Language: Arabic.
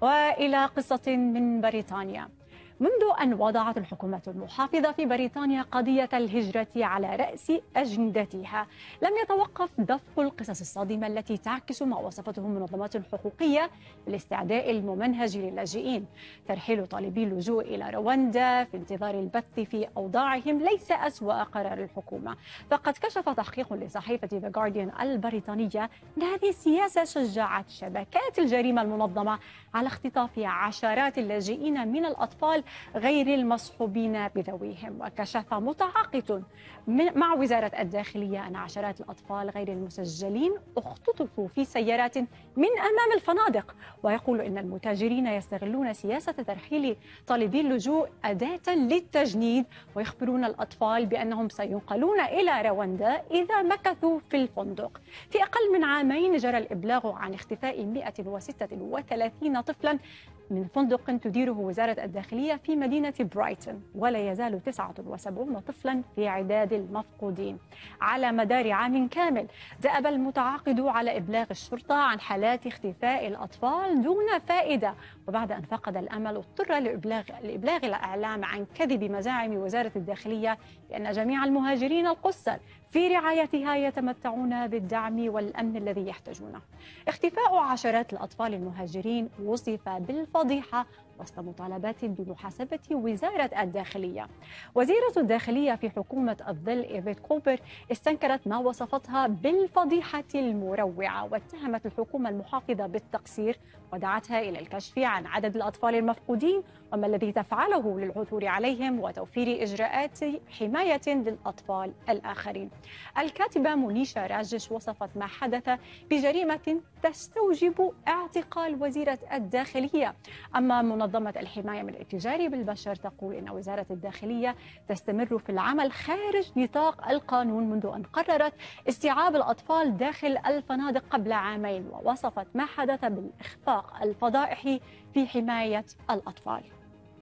وإلى قصة من بريطانيا. منذ أن وضعت الحكومة المحافظة في بريطانيا قضية الهجرة على رأس أجندتها. لم يتوقف دفق القصص الصادمة التي تعكس ما وصفته منظمات حقوقية بالاستعداء الممنهج للاجئين. ترحيل طالبي اللجوء إلى رواندا في انتظار البث في أوضاعهم ليس أسوأ قرار الحكومة. فقد كشف تحقيق لصحيفة ذا جارديان البريطانية أن هذه السياسة شجعت شبكات الجريمة المنظمة على اختطاف عشرات اللاجئين من الأطفال غير المصحوبين بذويهم. وكشف متعاقد مع وزارة الداخلية أن عشرات الأطفال غير المسجلين اختطفوا في سيارات من أمام الفنادق. ويقول إن المتاجرين يستغلون سياسة ترحيل طالبي اللجوء أداة للتجنيد. ويخبرون الأطفال بأنهم سينقلون إلى رواندا إذا مكثوا في الفندق. في أقل من عامين جرى الإبلاغ عن اختفاء 136 طفلا من فندق تديره وزارة الداخلية في مدينة برايتون ولا يزال 79 طفلا في عداد المفقودين. على مدار عام كامل دأب المتعاقد على إبلاغ الشرطة عن حالات اختفاء الأطفال دون فائدة. وبعد أن فقد الأمل اضطر لإبلاغ, لإبلاغ الإعلام عن كذب مزاعم وزارة الداخلية بأن جميع المهاجرين القُسّر في رعايتها يتمتعون بالدعم والأمن الذي يحتاجونه. اختفاء عشرات الأطفال المهاجرين وصف بالفضيحة وسط مطالبات بمحاسبة وزارة الداخلية. وزيرة الداخلية في حكومة الظل إيفيت كوبر استنكرت ما وصفتها بالفضيحة المروعة واتهمت الحكومة المحافظة بالتقصير ودعتها إلى الكشف عن عدد الأطفال المفقودين وما الذي تفعله للعثور عليهم وتوفير إجراءات حماية للأطفال الآخرين. الكاتبة منيشة راجش وصفت ما حدث بجريمة تستوجب اعتقال وزيرة الداخلية. أما منظمة الحماية من الاتجار بالبشر تقول إن وزارة الداخلية تستمر في العمل خارج نطاق القانون منذ أن قررت استيعاب الأطفال داخل الفنادق قبل عامين ووصفت ما حدث بالإخفاق الفضائحي في حماية الأطفال.